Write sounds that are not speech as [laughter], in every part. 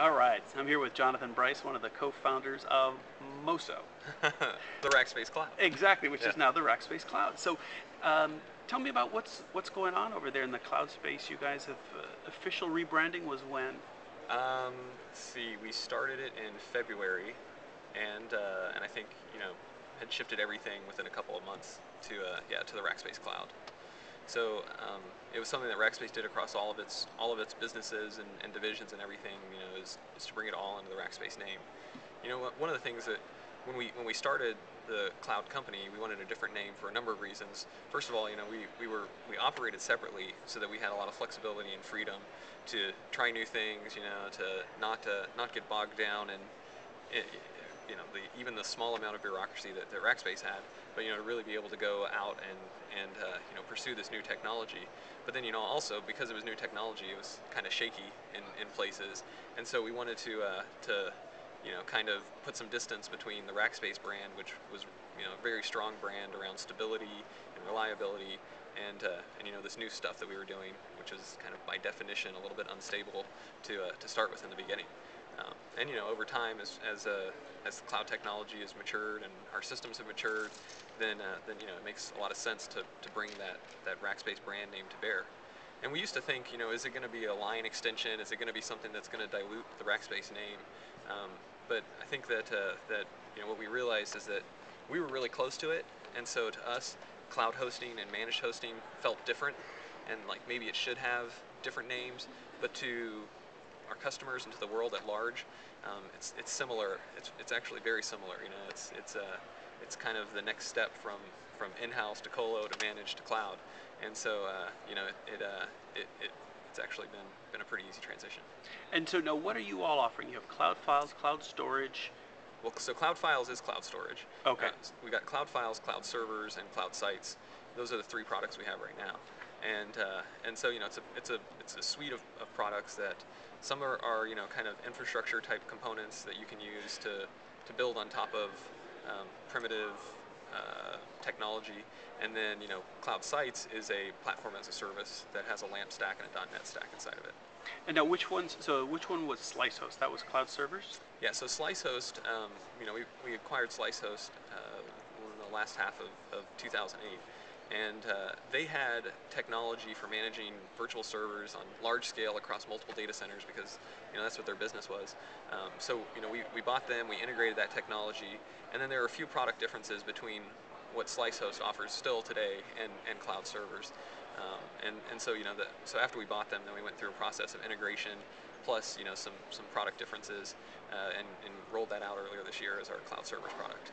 All right, I'm here with Jonathan Bryce, one of the co-founders of Mosso. [laughs] the Rackspace Cloud. Exactly, which Yeah. is now the Rackspace Cloud. So, um, tell me about what's what's going on over there in the cloud space. You guys have uh, official rebranding was when? Um, let's see, we started it in February, and uh, and I think you know had shifted everything within a couple of months to uh, yeah to the Rackspace Cloud. So um, it was something that Rackspace did across all of its all of its businesses and, and divisions and everything. You know, is, is to bring it all under the Rackspace name. You know, one- of the things that when we when we started the cloud company, we wanted a different name for a number of reasons. First of all, you know, we, we were we operated separately so that we had a lot of flexibility and freedom to try new things. You know, to not to not get bogged down i- you know the even the small amount of bureaucracy that, that Rackspace had, but you know to really be able to go out and and uh, you know pursue this new technology. But then you know also because it was new technology, it was kind of shaky in, in places, and so we wanted to uh, to you know kind of put some distance between the Rackspace brand, which was you know a very strong brand around stability and reliability, and uh, and you know this new stuff that we were doing, which is kind of by definition a little bit unstable to uh, to start with in the beginning. Um, and you know, over time, as as uh, as cloud technology has matured and our systems have matured, then uh, then you know it makes a lot of sense to, to bring that that Rackspace brand name to bear. And we used to think, you know, is it going to be a line extension? Is it going to be something that's going to dilute the Rackspace name? Um, but I think that uh, that you know what we realized is that we were really close to it, and so to us, cloud hosting and managed hosting felt different, and like maybe it should have different names, but to our customers and to the world at large, um, it's it's similar. It's it's actually very similar. You know, it's it's uh, it's kind of the next step from from in-house to colo to managed to cloud, and so uh, you know it it, uh, it it it's actually been been a pretty easy transition. And so now, what are you all offering? You have cloud files, cloud storage. Well, so Cloud Files is cloud storage. Okay. Uh, we got Cloud Files, Cloud Servers, and Cloud Sites. Those are the three products we have right now. And uh, and so you know it's a it's a it's a suite of, of products that some are, are you know kind of infrastructure type components that you can use to to build on top of um, primitive uh, technology. And then you know Cloud Sites is a platform as a service that has a LAMP stack and a .NET stack inside of it. And now, which ones? So, which one was SliceHost? That was cloud servers. Yeah, so SliceHost, um, you know, we, we acquired SliceHost uh, in the last half of, of 2008, and uh, they had technology for managing virtual servers on large scale across multiple data centers because, you know, that's what their business was. Um, so, you know, we, we bought them, we integrated that technology, and then there are a few product differences between what SliceHost offers still today and, and cloud servers. Um, and, and so, you know, the, so after we bought them, then we went through a process of integration, plus, you know, some, some product differences, uh, and, and rolled that out earlier this year as our cloud servers product.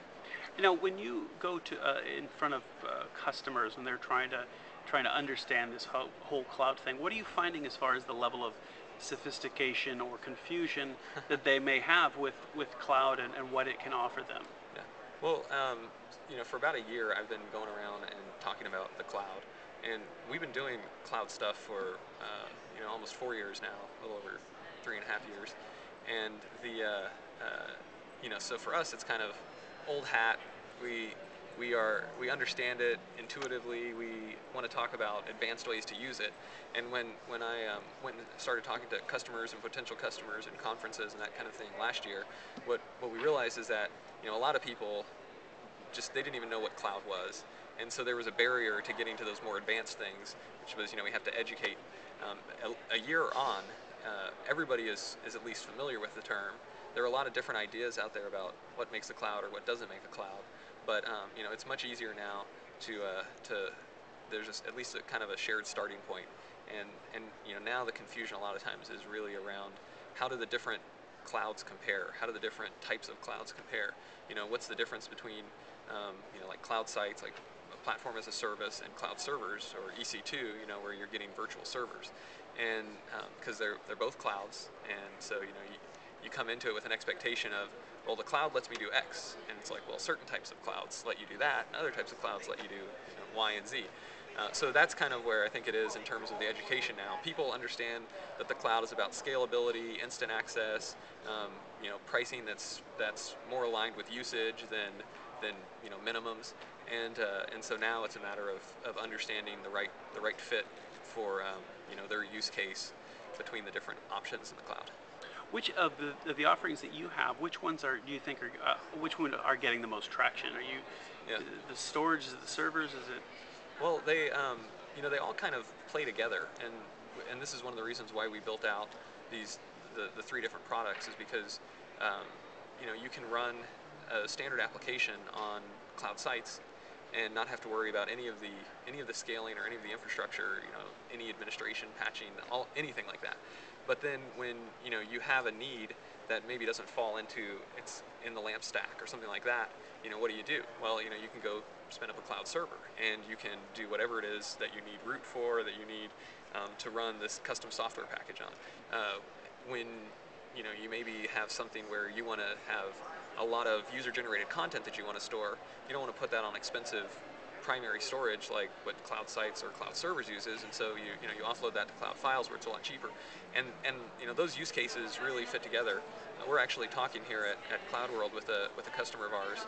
Now, when you go to uh, in front of uh, customers when they're trying to trying to understand this whole, whole cloud thing, what are you finding as far as the level of sophistication or confusion [laughs] that they may have with, with cloud and, and what it can offer them? Yeah. Well, um, you know, for about a year, I've been going around and talking about the cloud, and we've been doing cloud stuff for uh, you know almost four years now, a little over three and a half years, and the uh, uh, you know, so for us, it's kind of old hat. We we are we understand it intuitively. We want to talk about advanced ways to use it. And when when I um, went and started talking to customers and potential customers and conferences and that kind of thing last year, what what we realized is that you know a lot of people just they didn't even know what cloud was, and so there was a barrier to getting to those more advanced things, which was you know we have to educate. Um, a, a year on, uh, everybody is is at least familiar with the term. There are a lot of different ideas out there about what makes a cloud or what doesn't make a cloud, but um, you know it's much easier now to uh, to there's just at least a kind of a shared starting point, and and you know now the confusion a lot of times is really around how do the different clouds compare? How do the different types of clouds compare? You know, what's the difference between, um, you know, like cloud sites, like a platform as a service, and cloud servers, or EC2, you know, where you're getting virtual servers, and because um, they're they're both clouds, and so you know you, you come into it with an expectation of, well, the cloud lets me do X, and it's like, well, certain types of clouds let you do that, and other types of clouds let you do you know, Y and Z. Uh, so that's kind of where I think it is in terms of the education now. People understand that the cloud is about scalability, instant access, um, you know, pricing that's that's more aligned with usage than than you know minimums, and uh, and so now it's a matter of, of understanding the right the right fit for um, you know their use case between the different options in the cloud. Which of the of the offerings that you have, which ones are do you think are uh, which one are getting the most traction? Are you Yeah. the, the storage? Is it the servers? Is it Well, they, um, you know, they all kind of play together, and and this is one of the reasons why we built out these the, the three different products is because, um, you know, you can run a standard application on cloud sites and not have to worry about any of the any of the scaling or any of the infrastructure, you know, any administration, patching, all anything like that. But then when you know you have a need that maybe doesn't fall into it's in the LAMP stack or something like that, you know, what do you do? Well, you know, you can go spin up a cloud server and you can do whatever it is that you need root for, that you need um, to run this custom software package on. Uh, when you know you maybe have something where you want to have a lot of user-generated content that you want to store, you don't want to put that on expensive primary storage like what cloud sites or cloud servers uses, and so you you know you offload that to cloud files where it's a lot cheaper, and and you know those use cases really fit together. We're actually talking here at, at Cloud World with a with a customer of ours.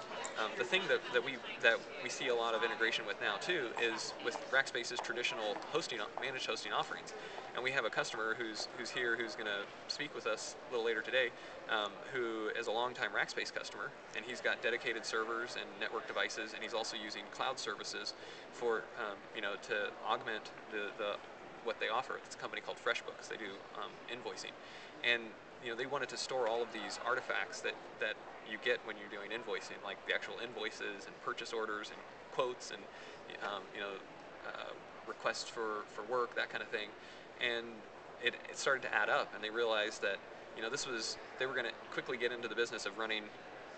Um, the thing that, that we that we see a lot of integration with now too is with Rackspace's traditional hosting managed hosting offerings, and we have a customer who's who's here who's going to speak with us a little later today, um, who is a longtime Rackspace customer, and he's got dedicated servers and network devices, and he's also using cloud services for um, you know to augment the, the what they offer. It's a company called FreshBooks. They do um, invoicing, and you know they wanted to store all of these artifacts that that you get when you're doing invoicing, like the actual invoices and purchase orders and quotes and um, you know uh, requests for for work, that kind of thing, and it, it started to add up, and they realized that you know this was they were going to quickly get into the business of running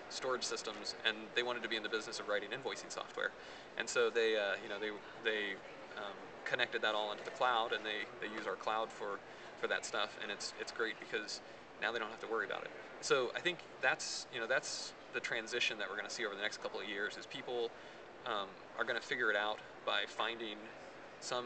storage systems, and they wanted to be in the business of writing invoicing software, and so they uh, you know they they um, connected that all into the cloud, and they, they use our cloud for for that stuff, and it's it's great because now they don't have to worry about it. So I think that's you know that's the transition that we're going to see over the next couple of years is people um, are going to figure it out by finding some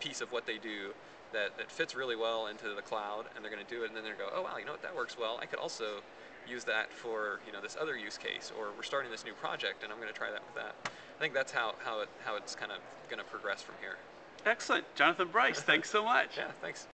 piece of what they do that, that fits really well into the cloud and they're going to do it and then they're going to go oh wow you know what that works well i could also use that for you know this other use case or we're starting this new project and i'm going to try that with that i think that's how, how, it, how it's kind of going to progress from here excellent, Jonathan Bryce? Thanks so much. yeah thanks